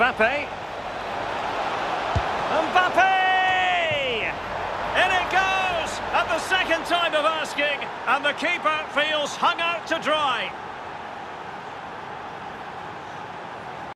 Mbappe. Mbappe! In it goes! At the second time of asking, and the keeper feels hung out to dry.